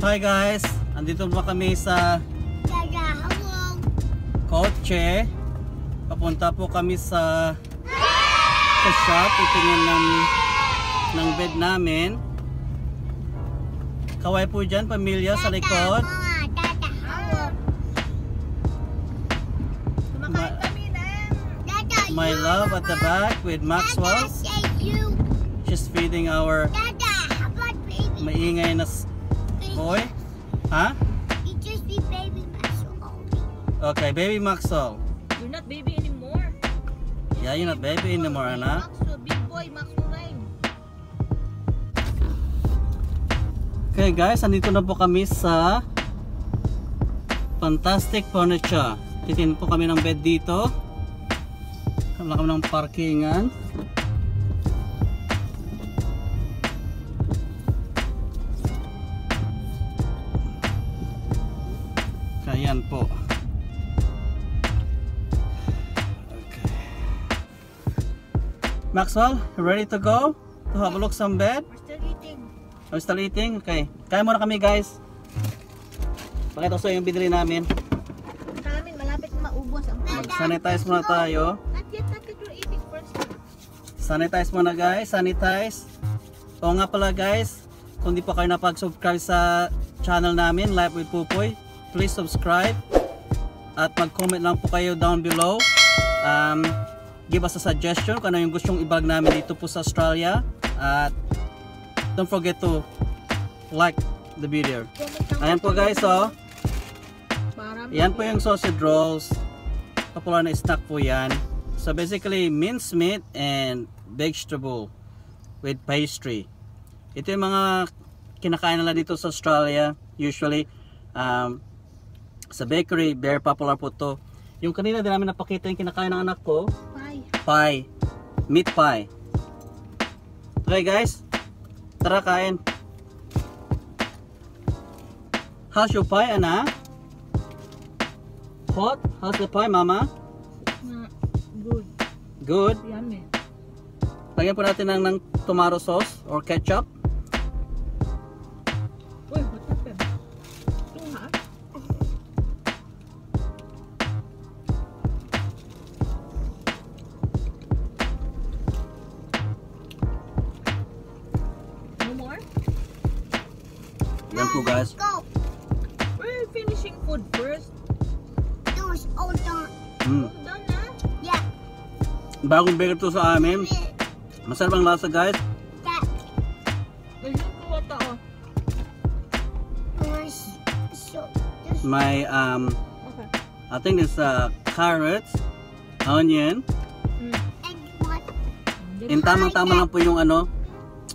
hi guys, andito pa kami sa kotse. Papunta po kami sa sa shop, titingin ng ng bed namin. Kaway po dyan, pamilya sa likod. My love at the back with Maxwell. She's feeding our maingay na boy. Ha? Okay, baby Maxwell. You're not baby anymore. Yeah, you're not baby anymore, anak. Maxo, big boy, Rhyme. Okay guys, andito na po kami sa Fantastic Furniture. Titin po kami ng bed dito. Wala kami ng parkingan. Maxwell, you ready to go? To have a look some bed? We're still eating. Are you still eating? Okay. Kaya muna kami guys. Pakita ko sa yung binili namin. Sa amin, malapit na maubos ang food. Sanitize muna tayo. Not yet, not yet. We're eating first. Sanitize muna guys. Sanitize. O nga pala guys, kung di pa kayo napag-subscribe sa channel namin, Life with Pupoy, please subscribe. At mag-comment lang po kayo down below. Um, give us a suggestion kung ano yung gustong ibag namin dito po sa Australia. At don't forget to like the video. Ayan po guys, oh. Para Yan po yung sausage rolls. Popular na snack po yan. So basically, minced meat and vegetable with pastry. Ito yung mga kinakain nila dito sa Australia. Usually, um, sa bakery, very popular po to. Yung kanina din namin napakita yung kinakain ng anak ko. Pie. Meat pie. Okay guys, tara kain. How's your pie, anak? Hot? How's the pie, mama? Good. Good. Yummy. Lagyan po natin ng, ng tomato sauce or ketchup. Yan po guys. We're finishing food first. Mm. Oh, done na? Bagong burger to sa amin. Masarap ang lasa guys. Ko wata oh. May um, Okay. I think it's uh, carrots, onion. Mm. In tamang-tama lang po yung ano,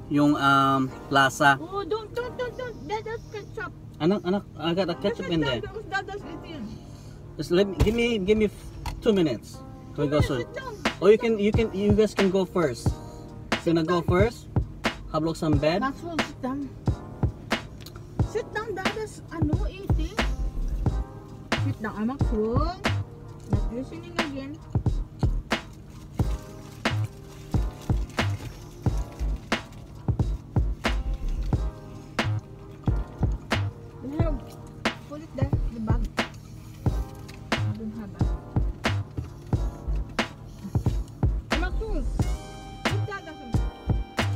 yung um, lasa. Oh, don't, don't, don't, don't. That, that's ketchup. Anak, anak, I got a ketchup in there. Because that, that's eating. Just let me, give me, give me two minutes. We go soon. Or you can, you can, you guys can go first. Gonna go first. Have a look some bed. Maxwell, sit down. Sit down, Dada's ano, eating. Sit down, Maxwell. Not listening again.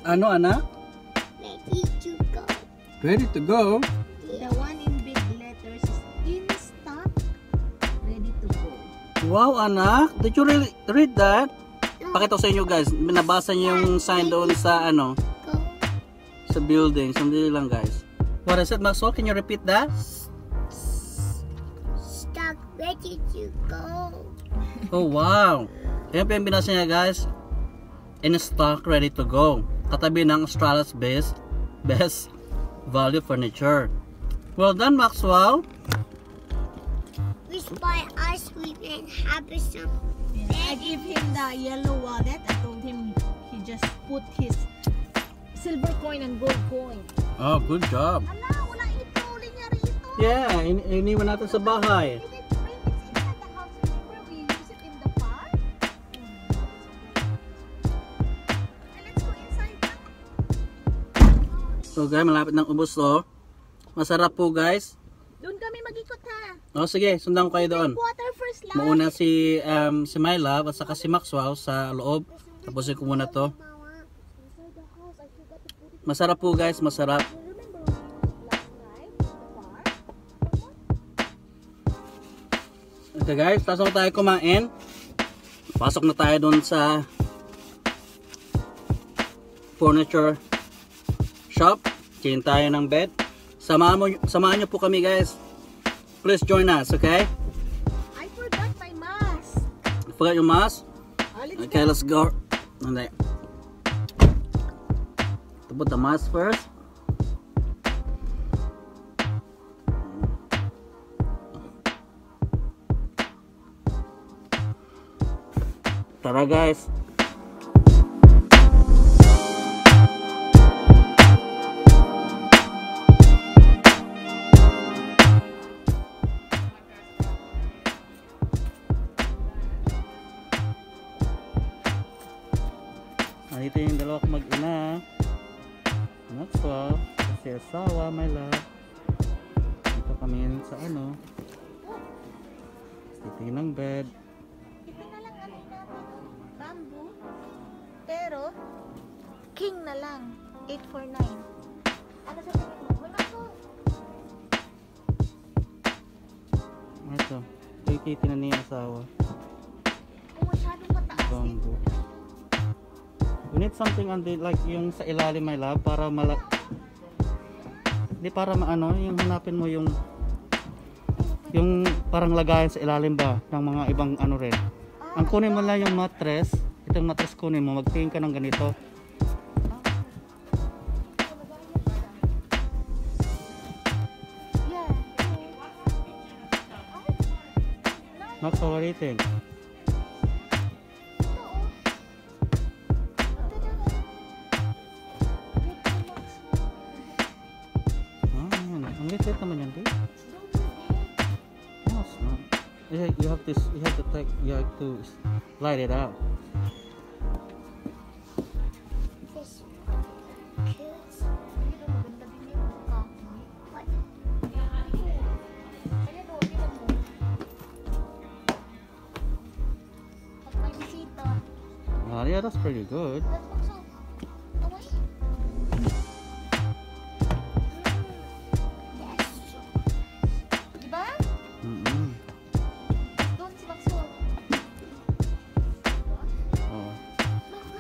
Ano, anak? Ready to go. The one in big letters is in stock, ready to go. Wow, anak. Did you really read that? Pakita ko sa inyo guys. Nabasa niyo yung sign doon sa ano, sa building. Sandali lang guys. What is it, Maxwell? Can you repeat that? Stuck ready to go. Oh, wow. Yan po yung binasa niya guys. In stock, ready to go. Katabi ng Australia's best, best value furniture. Well done, Maxwell. We buy ice cream and have some. I gave him the yellow wallet. I told him he just put his silver coin and gold coin. Oh, good job. Ala, wala ito. Linya rito. Yeah, in iniwan natin sa bahay. So guys, malapit ng ubos to. Masarap po guys. Doon kami mag-ikot ha. O sige, sundan ko kayo doon. Water first lang. Mauna si um, si My Love at saka si Maxwell sa loob. Tapusin ko muna to. Masarap po guys, masarap. Okay guys, pasok tayo kumain. Pasok na tayo doon sa furniture shop. Chain tayo ng bed. Samahan, mo, samahan nyo po kami guys. Please join us, okay? I forgot my mask. Forgot your mask? Let's Okay, let's go. Hindi. To put the mask first. Tara guys. Asawa, my love. Dito kami sa ano. Dito ng bed. Ito na lang ano namin. Bamboo. Pero, king na lang. 849. Ano sa tingin mo? Wala ko. Ito. Ito yung titi na niya asawa. Kung masyadong mataas eh. Bamboo. We need something on the, like yung sa ilalim, my love, para mala... Hindi para maano, yung hanapin mo yung yung parang lagayan sa ilalim ba ng mga ibang ano rin. Ang kunin mo lang yung mattress, itong mattress kunin mo, magtingin ka ng ganito. Yeah. Max, take, you have to light it out. Fish. Ah, yeah, that's pretty good.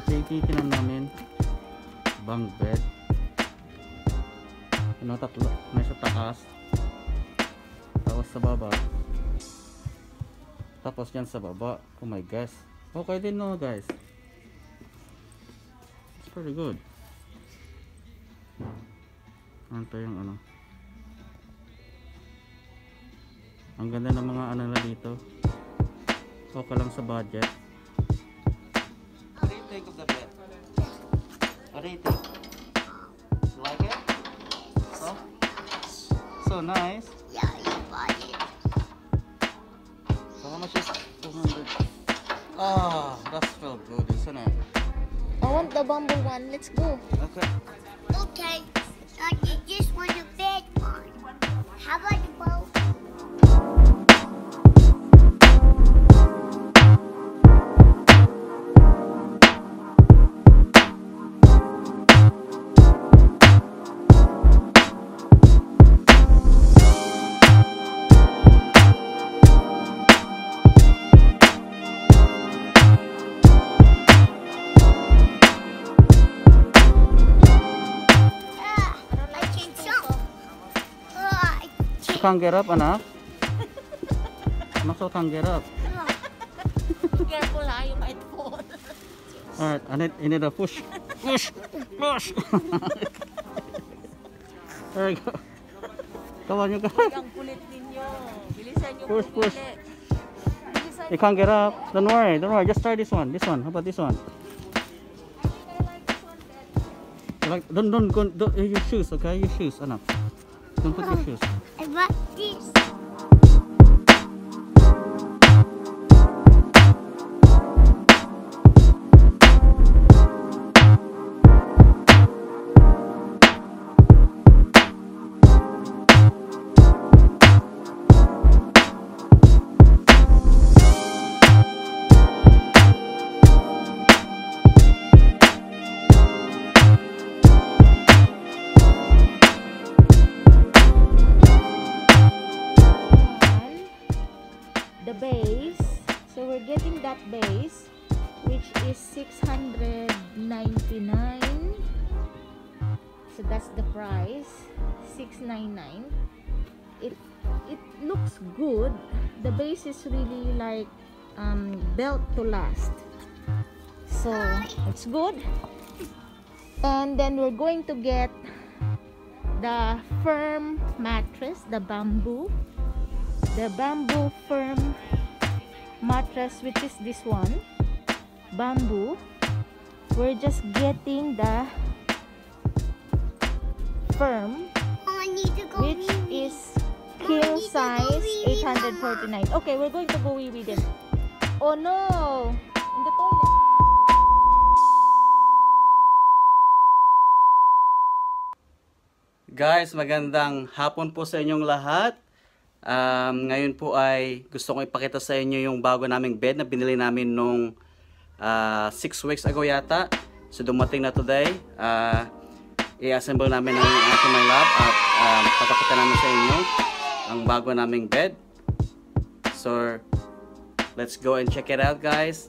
Yung titinan namin. Bunk bed. Ano, tatlo. May sa taas. Tapos sa baba. Tapos yan sa baba. Oh my gosh. Okay din no guys. It's pretty good. Ano pa yung ano. Ang ganda ng mga ano na dito. Okay lang sa budget. What do you think of the bed? What do you think? You like it? So? So nice. Yeah, you bought it. So how much is 200? Ah, that felt good, isn't it? I want the bamboo one. Let's go. Okay. Okay. I just want a big one. How about the boat? Can't get up, anak. Maxwell can't get up. Careful ha, yung headphone. Alright, I need, I need a push. Push! Push! there you go. Come on, you guys. Ang kulit ninyo. Bilisan nyo Push, push. You can't get up. Don't worry, don't worry. Just try this one. This one. How about this one? Like, don't, don't, go, don't, uh, your shoes, okay? Your shoes, anak. Don't put your shoes. I bought this. That base which is 699. So that's the price. 699. It it looks good. The base is really like um, built to last. So it's good. And then we're going to get the firm mattress, the bamboo. The bamboo firm mattress which is this one. Bamboo. We're just getting the firm Oh, which is king size 849. Okay, we're going to go wee wee then. Oh no! In the toilet. Guys, magandang hapon po sa inyong lahat. Um, ngayon po ay gusto kong ipakita sa inyo yung bago naming bed na binili namin nung 6 weeks ago yata. So dumating na today. Uh, i-assemble namin ng ating my lab at um, papakita namin sa inyo ang bago naming bed. So let's go and check it out guys.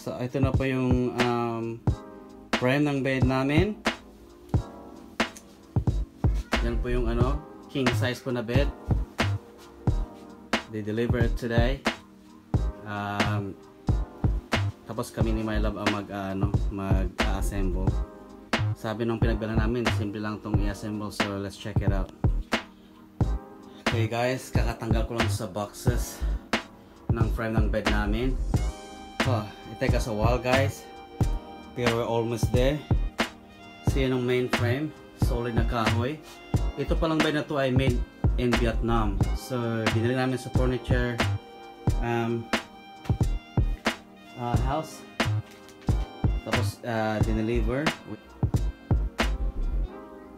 So ito na po yung um, frame ng bed namin. Yan po yung ano, king size po na bed. They delivered today. Um, tapos kami ni My Love ang mag ah, ano, mag-assemble. Sabi nung pinagbala namin, simple lang tong i-assemble. So let's check it out. Okay guys, kakatanggal ko lang sa boxes ng frame ng bed namin. Oh, it take us a while guys. Pero we're almost there. See yung main frame. Solid na kahoy. Ito palang bed na to ay made in Vietnam. So, binili namin sa furniture um, uh, house. Tapos, uh, dineliver.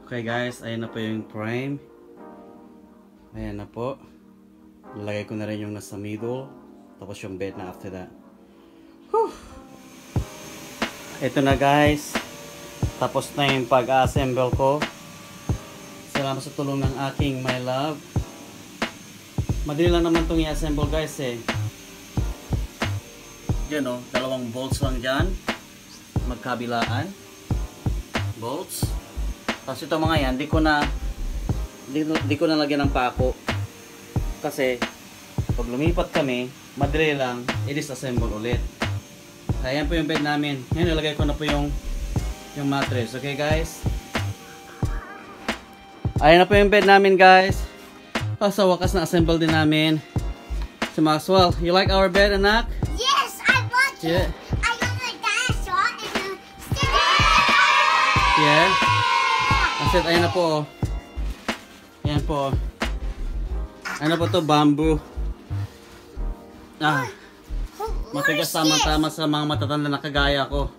Okay guys, ayan na po yung frame. Ayan na po. Lalagay ko na rin yung nasa middle. Tapos yung bed na after that. Whew. Ito na guys. Tapos na yung pag-assemble ko. Salamat sa tulong ng aking my love. Madali lang naman itong i-assemble guys eh. Yan o, dalawang bolts lang dyan. Magkabilaan. Bolts. Tapos ito mga yan, di ko na di, di ko na lagyan ng pako. Kasi pag lumipat kami, madali lang i-disassemble ulit. Ayan po yung bed namin. Ngayon nilagay ko na po yung yung mattress. Okay guys? Ayan na po yung bed namin guys. Oh, sa wakas na assemble din namin. Si Maxwell, you like our bed anak? Yes, I want. Yeah. I got my dinosaur and a stick. Yeah. Kasi ayan na po. oh. Ayan po. oh. Ano po to? Bamboo. Ah, matigas tama-tama sa mga matatanda na kagaya ko.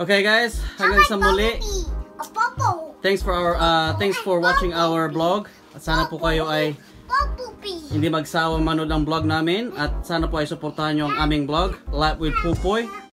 Okay guys, hanggang sa muli. Thanks for our uh, thanks for watching our vlog. At sana po kayo ay hindi magsawa manood ng vlog namin at sana po ay suportahan nyo ang aming vlog, Life with Pupoy.